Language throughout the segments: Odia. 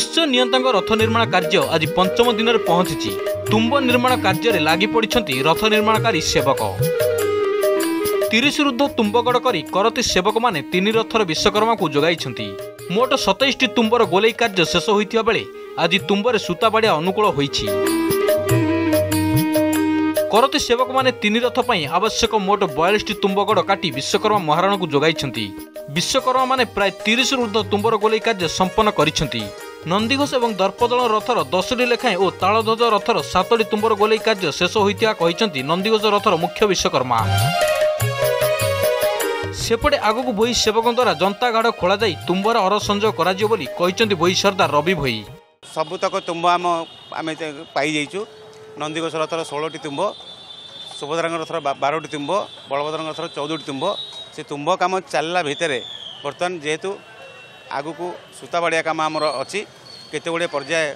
ବିଶ୍ୱ ନିୟନ୍ତଙ୍କ ରଥ ନିର୍ମାଣ କାର୍ଯ୍ୟ ଆଜି ପଞ୍ଚମ ଦିନରେ ପହଞ୍ଚିଛି ତୁମ୍ବ ନିର୍ମାଣ କାର୍ଯ୍ୟରେ ଲାଗି ପଡ଼ିଛନ୍ତି ରଥ ନିର୍ମାଣକାରୀ ସେବକ ତିରିଶ ରୁଦ୍ଧ ତୁମ୍ବଗଡ଼ କରି କରତି ସେବକମାନେ ତିନି ରଥର ବିଶ୍ୱକର୍ମାକୁ ଯୋଗାଇଛନ୍ତି। ମୋଟ ସତେଇଶଟି ତୁମ୍ବର ଗୋଲେଇ କାର୍ଯ୍ୟ ଶେଷ ହୋଇଥିବା ବେଳେ ଆଜି ତୁମ୍ବରେ ସୂତାବାଡ଼ିଆ ଅନୁକୂଳ ହୋଇଛି। କରତି ସେବକମାନେ ତିନି ରଥ ପାଇଁ ଆବଶ୍ୟକ ମୋଟ ବୟାଳିଶଟି ତୁମ୍ବଗଡ଼ କାଟି ବିଶ୍ୱକର୍ମା ମହାରଣାକୁ ଯୋଗାଇଛନ୍ତି। ବିଶ୍ୱକର୍ମାମାନେ ପ୍ରାୟ ତିରିଶ ରୁଦ୍ଧ ତୁମ୍ବର ଗୋଲେଇ କାର୍ଯ୍ୟ ସମ୍ପନ୍ନ କରିଛନ୍ତି। ନନ୍ଦିଘୋଷ ଏବଂ ଦର୍ପଦଳ ରଥର ଦଶଟି ଲେଖାଏଁ ଓ ତାଳଧ୍ୱଜ ରଥର ସାତଟି ତୁମ୍ବର ଗୋଲେଇ କାର୍ଯ୍ୟ ଶେଷ ହୋଇଥିବା କହିଛନ୍ତି ନନ୍ଦିଘୋଷ ରଥର ମୁଖ୍ୟ ବିଶ୍ୱକର୍ମା ସେପଟେ ଆଗକୁ ଭୋଇ ସେବକଙ୍କ ଦ୍ୱାରା ଜନ୍ତାଗାଡ଼ ଖୋଳାଯାଇ ତୁମ୍ବର ଅର ସଂଯୋଗ କରାଯିବ ବୋଲି କହିଛନ୍ତି ଭୋଇ ସର୍ଦ୍ଦାର ରବି ଭୋଇ ସବୁତକ ତୁମ୍ବ ଆମ ଆମେ ପାଇଯାଇଛୁ ନନ୍ଦିଘୋଷ ରଥର ଷୋହଳଟି ତୁମ୍ବ ସୁଭଦ୍ରାଙ୍କ ରଥର ବାରଟି ତୁମ୍ବ ବଳଭଦ୍ରଙ୍କ ରଥର ଚଉଦଟି ତୁମ୍ବ ସେ ତୁମ୍ବ କାମ ଚାଲିଲା ଭିତରେ ବର୍ତ୍ତମାନ ଯେହେତୁ ଆଗକୁ ସୂତାବାଡ଼ିଆ କାମ ଆମର ଅଛି କେତେ ଗୁଡ଼ିଏ ପର୍ଯ୍ୟାୟ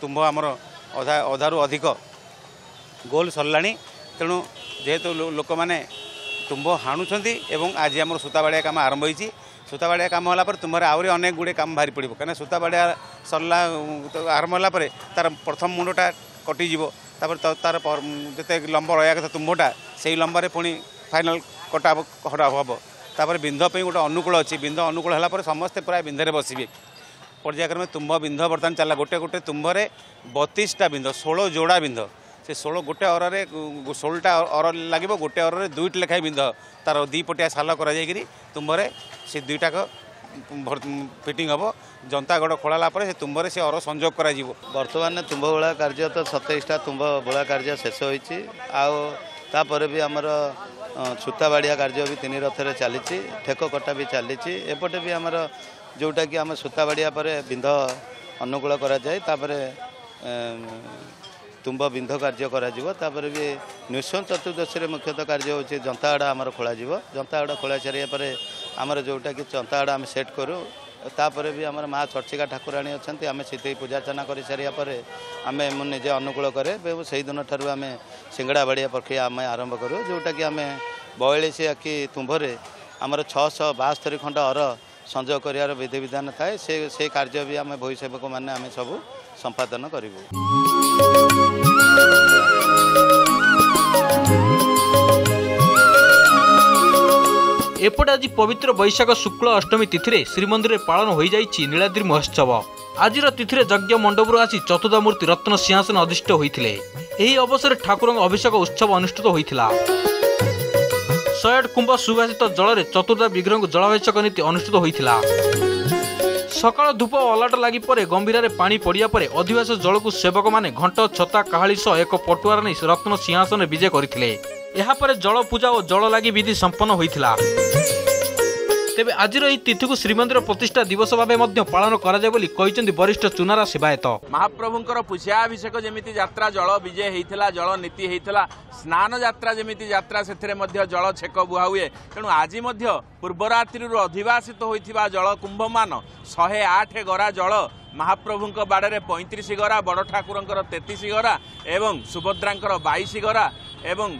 ତୁମ୍ବ ଆମର ଅଧା ଅଧାରୁ ଅଧିକ ଗୋଲ ସରିଲାଣି। ତେଣୁ ଯେହେତୁ ଲୋକମାନେ ତୁମ୍ବ ହାଣୁଛନ୍ତି ଏବଂ ଆଜି ଆମର ସୂତାବାଡ଼ିଆ କାମ ଆରମ୍ଭ ହୋଇଛି। ସୂତାବାଡ଼ିଆ କାମ ହେଲା ପରେ ତୁମରେ ଆହୁରି ଅନେକ ଗୁଡ଼ିଏ କାମ ବାହାରି ପଡ଼ିବ। କାହିଁକିନା ସୂତାବାଡ଼ିଆ ସରିଲା ଆରମ୍ଭ ହେଲା ପରେ ତାର ପ୍ରଥମ ମୁଣ୍ଡଟା କଟିଯିବ। ତାପରେ ତାର ଯେତେ ଲମ୍ବ ରହିବା କଥା ତୁମ୍ବଟା ସେଇ ଲମ୍ବରେ ପୁଣି ଫାଇନାଲ୍ କଟା ହେବ। ତାପରେ ବିନ୍ଧ ପାଇଁ ଗୋଟେ ଅନୁକୂଳ ଅଛି। ବିନ୍ଧ ଅନୁକୂଳ ହେଲା ପରେ ସମସ୍ତେ ପ୍ରାୟ ବିନ୍ଧରେ ବସିବେ। ପର୍ଯ୍ୟାୟକ୍ରମେ ତୁମ୍ବ ବିନ୍ଧ ବର୍ତ୍ତମାନ ଚାଲିଲା। ଗୋଟେ ଗୋଟେ ତୁମ୍ଭରେ ବତିଶଟା ବିନ୍ଧ ଷୋହଳ ଯୋଡ଼ା ବିନ୍ଧ। ସେ ଷୋହଳ ଗୋଟେ ଅରରେ ଷୋହଳଟା ଅର ଲାଗିବ ଗୋଟେ ଅରରେ ଦୁଇଟି ଲେଖାଏଁ ବିନ୍ଧ। ତାର ଦୁଇ ପଟିଆ ସାଲ କରାଯାଇକିରି ତୁମ୍ଭରେ ସେ ଦୁଇଟାକ ଫିଟିଂ ହେବ। ଜନ୍ତାଗଡ଼ ଖୋଳାଲା ପରେ ସେ ତୁମ୍ଭରେ ସେ ଅର ସଂଯୋଗ କରାଯିବ। ବର୍ତ୍ତମାନ ତୁମ୍ବ ବୋଳା କାର୍ଯ୍ୟ ତ ସତେଇଶଟା ତୁମ୍ବ ବୋଳା କାର୍ଯ୍ୟ ଶେଷ ହୋଇଛି। ଆଉ ତାପରେ ବି ଆମର ଅ, ସୂତାବାଡ଼ିଆ କାର୍ଯ୍ୟ ବି ତିନି ରଥରେ ଚାଲିଛି ଠେକ କଟା ବି ଚାଲିଛି। ଏପଟେ ବି ଆମର ଯେଉଁଟାକି ଆମେ ସୂତାବାଡ଼ିଆ ପରେ ବିନ୍ଧ ଅନୁକୂଳ କରାଯାଏ ତାପରେ ତୁମ୍ବ ବିନ୍ଧ କାର୍ଯ୍ୟ କରାଯିବ ତାପରେ ବି ନୃସିଂହ ଚତୁର୍ଦ୍ଦଶୀରେ ମୁଖ୍ୟତଃ କାର୍ଯ୍ୟ ହେଉଛି ଜନ୍ତାଗଡ଼ା ଆମର ଖୋଳାଯିବ। ଜନ୍ତାଗଡ଼ା ଖୋଳା ସାରିବା ପରେ ଆମର ଯେଉଁଟାକି ଜନ୍ତାଗଡ଼ା ଆମେ ସେଟ୍ କରୁ ତାପରେ ବି ଆମର ମା ଚର୍ଚ୍ଚିକା ଠାକୁରାଣୀ ଅଛନ୍ତି ଆମେ ସେଠି ପୂଜାର୍ଚ୍ଚନା କରିସାରିବା ପରେ ଆମେ ମୁଁ ନିଜେ ଅନୁକୂଳ କରେ ଏବଂ ସେଇଦିନ ଠାରୁ ଆମେ ସିଙ୍ଗଡ଼ା ବାଡ଼ିଆ ପ୍ରକ୍ରିୟା ଆମେ ଆରମ୍ଭ କରୁ ଯେଉଁଟାକି ଆମେ ବୟାଳିଶ ଆଖି ତୁମ୍ଭରେ ଆମର ଛଅଶହ ବାସ୍ତରୀ ଖଣ୍ଡ ଅର ସଂଯୋଗ କରିବାର ବିଧିବିଧାନ ଥାଏ ସେ ସେ କାର୍ଯ୍ୟ ବି ଆମେ ଭୋଇ ସେବକମାନେ ଆମେ ସବୁ ସମ୍ପାଦନ କରିବୁ। ଏପଟେ ଆଜି ପବିତ୍ର ବୈଶାଖ ଶୁକ୍ଳ ଅଷ୍ଟମୀ ତିଥିରେ ଶ୍ରୀମନ୍ଦିରରେ ପାଳନ ହୋଇଯାଇଛି ନୀଳାଦ୍ରି ମହୋତ୍ସବ। ଆଜିର ତିଥିରେ ଯଜ୍ଞ ମଣ୍ଡପରୁ ଆସି ଚତୁର୍ଦ୍ଧାମୂର୍ତ୍ତି ରତ୍ନ ସିଂହାସନ ଅଧିଷ୍ଠ ହୋଇଥିଲେ। ଏହି ଅବସରରେ ଠାକୁରଙ୍କ ଅଭିଷେକ ଉତ୍ସବ ଅନୁଷ୍ଠିତ ହୋଇଥିଲା। ଆଠ କୁମ୍ଭ ସୁବାସିତ ଜଳରେ ଚତୁର୍ଦ୍ଧା ବିଗ୍ରହଙ୍କୁ ଜଳାଭିଷେକ ନୀତି ଅନୁଷ୍ଠିତ ହୋଇଥିଲା। ସକାଳ ଧୂପ ଅଲାଟ ଲାଗି ପରେ ଗମ୍ଭୀରାରେ ପାଣି ପଡ଼ିବା ପରେ ଅଧିବାସ ଜଳକୁ ସେବକମାନେ ଘଣ୍ଟ ଛତା କାହାଳି ସହ ଏକ ପଟୁଆର ନେଇ ରତ୍ନ ସିଂହାସନରେ ବିଜେ କରିଥିଲେ। ଏହାପରେ ଜଳ ପୂଜା ଓ ଜଳ ଲାଗି ବିଧି ସମ୍ପନ୍ନ ହୋଇଥିଲା। ତେବେ ଆଜିର ଏହି ତିଥିକୁ ଶ୍ରୀମନ୍ଦିର ପ୍ରତିଷ୍ଠା ଦିବସ ଭାବେ ମଧ୍ୟ ପାଳନ କରାଯାଏ ବୋଲି କହିଛନ୍ତି ବରିଷ୍ଠ ଚୁନାରା ସେବାୟତ। ମହାପ୍ରଭୁଙ୍କର ପୂଜାଭିଷେକ ଯେମିତି ଯାତ୍ରା ଜଳ ବିଜେ ହେଇଥିଲା ଜଳ ନୀତି ହେଇଥିଲା ସ୍ନାନ ଯାତ୍ରା ଯେମିତି ଯାତ୍ରା ସେଥିରେ ମଧ୍ୟ ଜଳ ଛେକ ବୁହା ହୁଏ। ତେଣୁ ଆଜି ମଧ୍ୟ ପୂର୍ବରାତ୍ରିରୁ ଅଧିବାସିତ ହୋଇଥିବା ଜଳ କୁମ୍ଭମାନ ଶହେ ଆଠ ଗରା ଜଳ ମହାପ୍ରଭୁଙ୍କ ବାଡ଼ରେ ପଇଁତିରିଶ ଗରା ବଡ଼ ଠାକୁରଙ୍କର ତେତିଶ ଗରା ଏବଂ ସୁଭଦ୍ରାଙ୍କର ବାଇଶ ଗରା ଏବଂ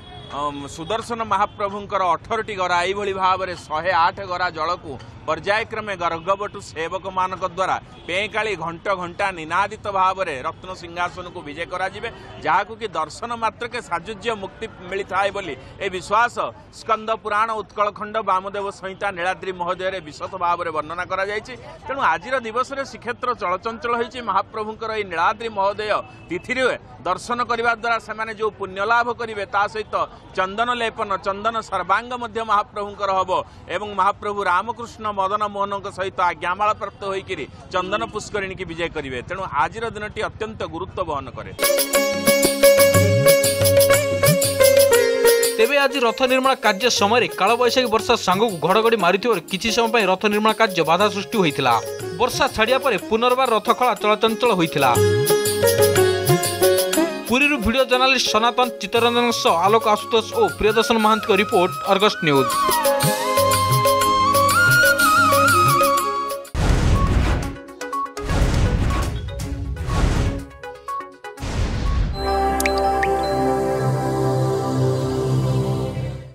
ସୁଦର୍ଶନ ମହାପ୍ରଭୁଙ୍କର ଅଠରଟି ଗରା ଏଇଭଳି ଭାବରେ ଶହେ ଆଠ ଗରା ଜଳକୁ ପର୍ଯ୍ୟାୟକ୍ରମେ ଗର୍ଗବଟୁ ସେବକମାନଙ୍କ ଦ୍ୱାରା ପେଁକାଳି ଘଣ୍ଟ ଘଣ୍ଟା ନିନାଦିତ ଭାବରେ ରତ୍ନ ସିଂହାସନକୁ ବିଜେ କରାଯିବେ ଯାହାକୁ କି ଦର୍ଶନ ମାତ୍ରକେ ସାଜୁଜ୍ୟ ମୁକ୍ତି ମିଳିଥାଏ ବୋଲି ଏ ବିଶ୍ୱାସ ସ୍କନ୍ଦ ପୁରାଣ ଉତ୍କଳ ଖଣ୍ଡ ବାମଦେବ ସଂହିତା ନୀଳାଦ୍ରି ମହୋଦୟରେ ବିଶଦ ଭାବରେ ବର୍ଣ୍ଣନା କରାଯାଇଛି। ତେଣୁ ଆଜିର ଦିବସରେ ଶ୍ରୀକ୍ଷେତ୍ର ଚଳଚଞ୍ଚଳ ହୋଇଛି। ମହାପ୍ରଭୁଙ୍କର ଏହି ନୀଳାଦ୍ରି ମହୋଦୟ ତିଥିରେ ଦର୍ଶନ କରିବା ଦ୍ୱାରା ସେମାନେ ଯେଉଁ ପୁଣ୍ୟ ଲାଭ କରିବେ ତା ସହିତ ଚନ୍ଦନ ଲେପନ ଚନ୍ଦନ ସର୍ବାଙ୍ଗ ମଧ୍ୟ ମହାପ୍ରଭୁଙ୍କର ହେବ ଏବଂ ମହାପ୍ରଭୁ ରାମକୃଷ୍ଣ মদন মোহন সহিত জ্ঞামাড়প্রাপ্ত হয়ে চন্দন পুষ্করিণীকে বিজয় করবে তেমন আজির দিনটি অত্যন্ত গুরুত্ব বহন করে তবে আজ রথ নির্মাণ কার্য সময় কালবৈশাখী বর্ষা সাঙ্গক ঘড়ঘড়ি মারি কিছু সময় রথ নির্মাণ কার্য বাধা সৃষ্টি হয়েছিল বর্ষা ছাড়া পরে পুনর্বার রথখলা চলচঞ্চল হয়েছিল পুরীর ভিডিও জর্নালিষ্ট সনাতন চিত্তরঞ্জন সহ আলোক আশুতোষ ও Priyadarshan Mahanta report Argus news